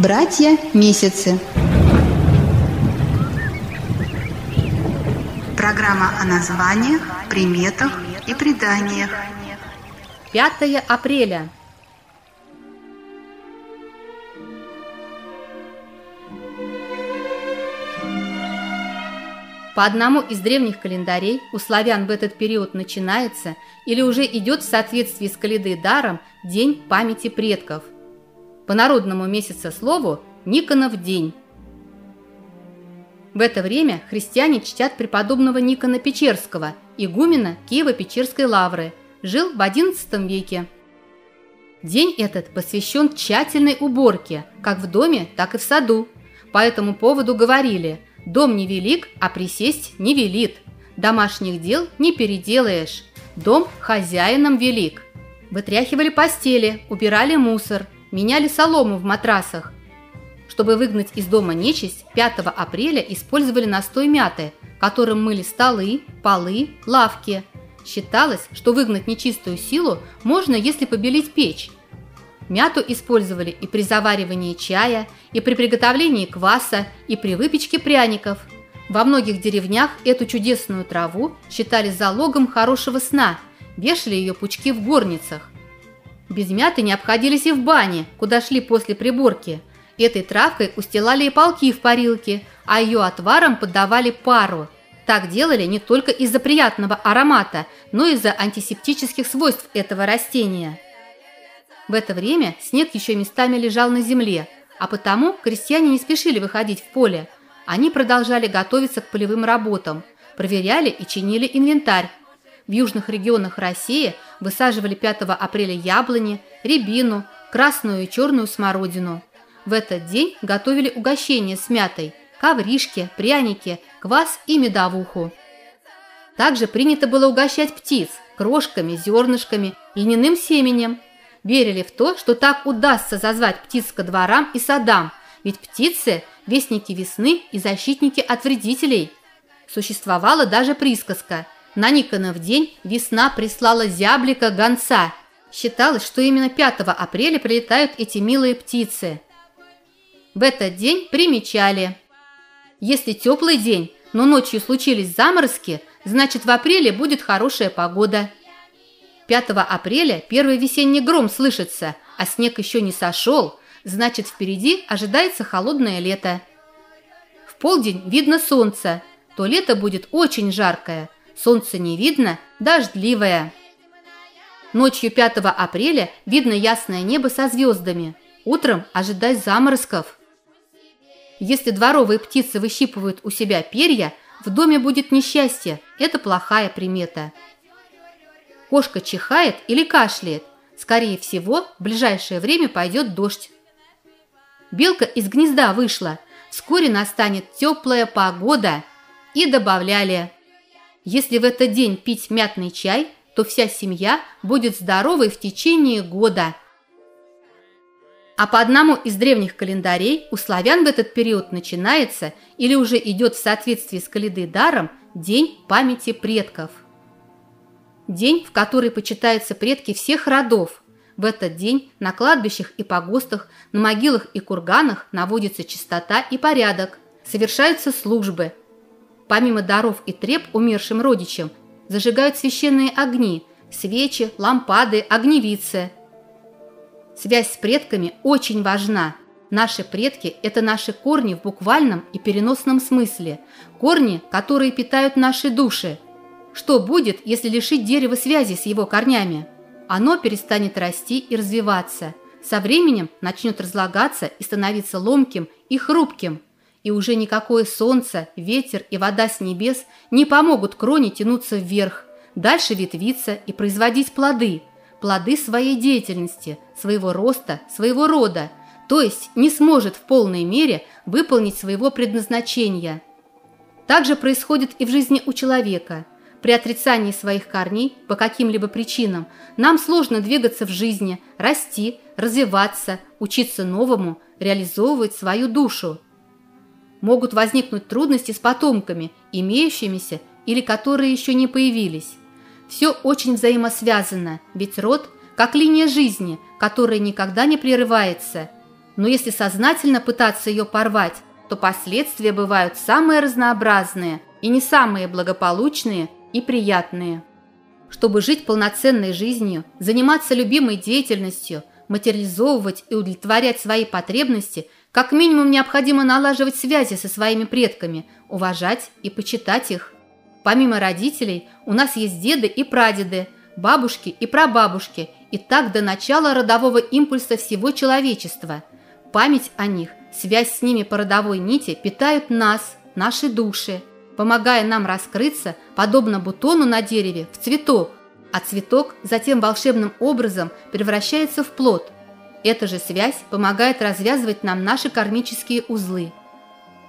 Братья Месяцы. Программа о названиях, приметах и преданиях. 5 апреля. По одному из древних календарей у славян в этот период начинается или уже идет в соответствии с каледой даром День памяти предков. По народному месяцеслову Никонов день. В это время христиане чтят преподобного Никона Печерского, игумена Киево-Печерской лавры, жил в XI веке. День этот посвящен тщательной уборке, как в доме, так и в саду. По этому поводу говорили «Дом не велик, а присесть не велит, домашних дел не переделаешь, дом хозяином велик». Вытряхивали постели, убирали мусор, меняли солому в матрасах, чтобы выгнать из дома нечисть, 5 апреля использовали настой мяты, которым мыли столы, полы, лавки. Считалось, что выгнать нечистую силу можно, если побелить печь. Мяту использовали и при заваривании чая, и при приготовлении кваса, и при выпечке пряников. Во многих деревнях эту чудесную траву считали залогом хорошего сна, вешали ее пучки в горницах. Без мяты не обходились и в бане, куда шли после приборки – Этой травкой устилали и полки в парилке, а ее отваром подавали пару. Так делали не только из-за приятного аромата, но и из-за антисептических свойств этого растения. В это время снег еще местами лежал на земле, а потому крестьяне не спешили выходить в поле. Они продолжали готовиться к полевым работам, проверяли и чинили инвентарь. В южных регионах России высаживали 5 апреля яблони, рябину, красную и черную смородину – в этот день готовили угощения с мятой, ковришки, пряники, квас и медовуху. Также принято было угощать птиц крошками, зернышками, льняным семенем. Верили в то, что так удастся зазвать птиц ко дворам и садам, ведь птицы – вестники весны и защитники от вредителей. Существовала даже присказка «На Никонов день весна прислала зяблика гонца». Считалось, что именно 5 апреля прилетают эти милые птицы – в этот день примечали. Если теплый день, но ночью случились заморозки, значит в апреле будет хорошая погода. 5 апреля первый весенний гром слышится, а снег еще не сошел, значит впереди ожидается холодное лето. В полдень видно солнце, то лето будет очень жаркое, солнце не видно, дождливое. Ночью 5 апреля видно ясное небо со звездами, утром ожидать заморозков. Если дворовые птицы выщипывают у себя перья, в доме будет несчастье. Это плохая примета. Кошка чихает или кашляет. Скорее всего, в ближайшее время пойдет дождь. Белка из гнезда вышла. Вскоре настанет теплая погода. И добавляли. Если в этот день пить мятный чай, то вся семья будет здоровой в течение года. А по одному из древних календарей у славян в этот период начинается или уже идет в соответствии с каледой даром День памяти предков. День, в который почитаются предки всех родов. В этот день на кладбищах и погостах, на могилах и курганах наводится чистота и порядок, совершаются службы. Помимо даров и треп умершим родичам, зажигают священные огни, свечи, лампады, огневицы – Связь с предками очень важна. Наши предки – это наши корни в буквальном и переносном смысле. Корни, которые питают наши души. Что будет, если лишить дерева связи с его корнями? Оно перестанет расти и развиваться. Со временем начнет разлагаться и становиться ломким и хрупким. И уже никакое солнце, ветер и вода с небес не помогут кроне тянуться вверх, дальше ветвиться и производить плоды – плоды своей деятельности, своего роста, своего рода, то есть не сможет в полной мере выполнить своего предназначения. Так же происходит и в жизни у человека. При отрицании своих корней по каким-либо причинам нам сложно двигаться в жизни, расти, развиваться, учиться новому, реализовывать свою душу. Могут возникнуть трудности с потомками, имеющимися или которые еще не появились. Все очень взаимосвязано, ведь род – как линия жизни, которая никогда не прерывается. Но если сознательно пытаться ее порвать, то последствия бывают самые разнообразные и не самые благополучные и приятные. Чтобы жить полноценной жизнью, заниматься любимой деятельностью, материализовывать и удовлетворять свои потребности, как минимум необходимо налаживать связи со своими предками, уважать и почитать их. Помимо родителей, у нас есть деды и прадеды, бабушки и прабабушки, и так до начала родового импульса всего человечества. Память о них, связь с ними по родовой нити питают нас, наши души, помогая нам раскрыться, подобно бутону на дереве, в цветок, а цветок затем волшебным образом превращается в плод. Эта же связь помогает развязывать нам наши кармические узлы.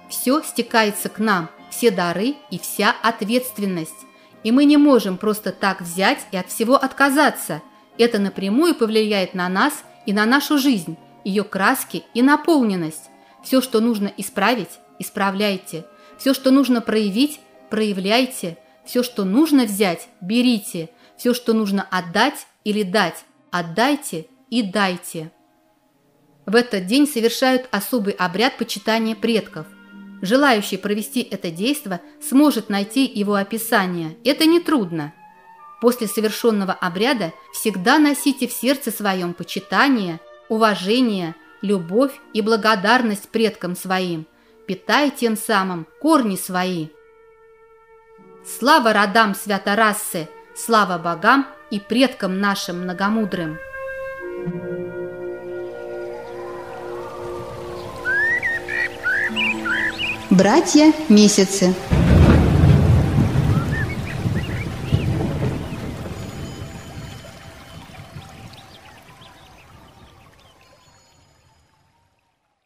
Все стекается к нам, все дары и вся ответственность. И мы не можем просто так взять и от всего отказаться. Это напрямую повлияет на нас и на нашу жизнь, ее краски и наполненность. Все, что нужно исправить, исправляйте. Все, что нужно проявить, проявляйте. Все, что нужно взять, берите. Все, что нужно отдать или дать, отдайте и дайте. В этот день совершают особый обряд почитания предков. Желающий провести это действо сможет найти его описание. Это нетрудно. После совершенного обряда всегда носите в сердце своем почитание, уважение, любовь и благодарность предкам своим, питая тем самым корни свои. Слава родам святорассы, слава богам и предкам нашим многомудрым! Братья месяцы.